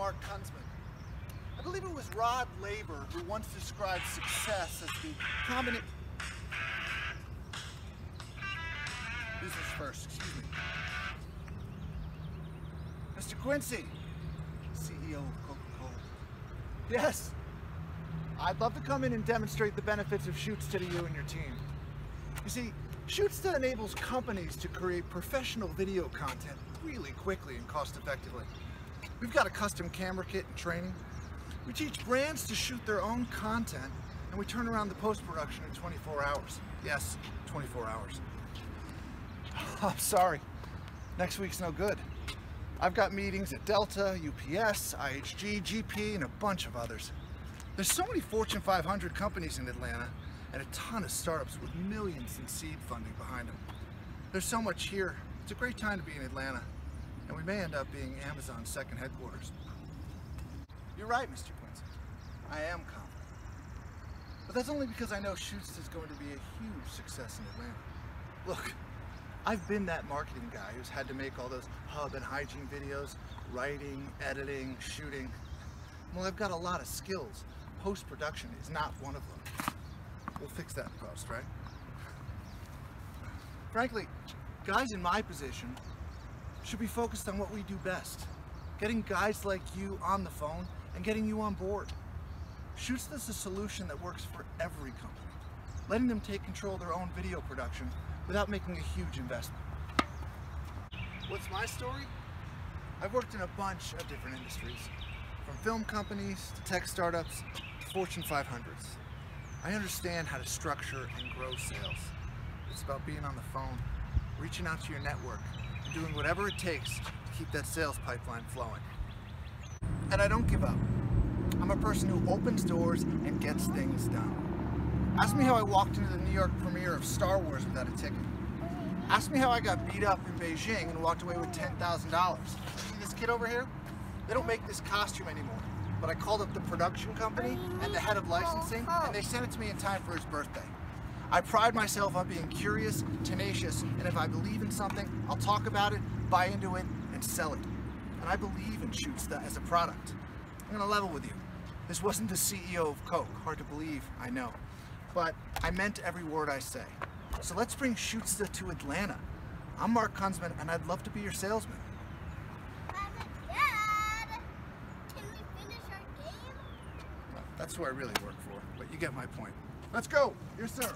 Mark Kunzman. I believe it was Rod Laver who once described success as the combination. Business first, excuse me. Mr. Quincey, CEO of Coca-Cola. Yes, I'd love to come in and demonstrate the benefits of Shootsta to you and your team. You see, Shootsta enables companies to create professional video content really quickly and cost effectively. We've got a custom camera kit and training. We teach brands to shoot their own content and we turn around the post-production in 24 hours. Yes, 24 hours. I'm sorry, next week's no good. I've got meetings at Delta, UPS, IHG, GP, and a bunch of others. There's so many Fortune 500 companies in Atlanta and a ton of startups with millions in seed funding behind them. There's so much here. It's a great time to be in Atlanta, and we may end up being Amazon's second headquarters. You're right, Mr. Quincey. I am confident. But that's only because I know Shootsta is going to be a huge success in Atlanta. Look, I've been that marketing guy who's had to make all those hub and hygiene videos, writing, editing, shooting. Well, I've got a lot of skills. Post-production is not one of them. We'll fix that post, right? Frankly, guys in my position should be focused on what we do best. Getting guys like you on the phone and getting you on board. Shootsta's a solution that works for every company. Letting them take control of their own video production without making a huge investment. What's my story? I've worked in a bunch of different industries, from film companies to tech startups to Fortune 500s. I understand how to structure and grow sales. It's about being on the phone, reaching out to your network, and doing whatever it takes to keep that sales pipeline flowing. And I don't give up. I'm a person who opens doors and gets things done. Ask me how I walked into the New York premiere of Star Wars without a ticket. Ask me how I got beat up in Beijing and walked away with $10,000. See this kid over here? They don't make this costume anymore. But I called up the production company and the head of licensing, and they sent it to me in time for his birthday. I pride myself on being curious, tenacious, and if I believe in something, I'll talk about it, buy into it, and sell it. And I believe in Shootsta as a product. I'm gonna level with you. This wasn't the CEO of Coke. Hard to believe, I know. But I meant every word I say. So let's bring Shootsta to Atlanta. I'm Mark Kunzman, and I'd love to be your salesman. That's who I really work for, but you get my point. Let's go. Yes, sir.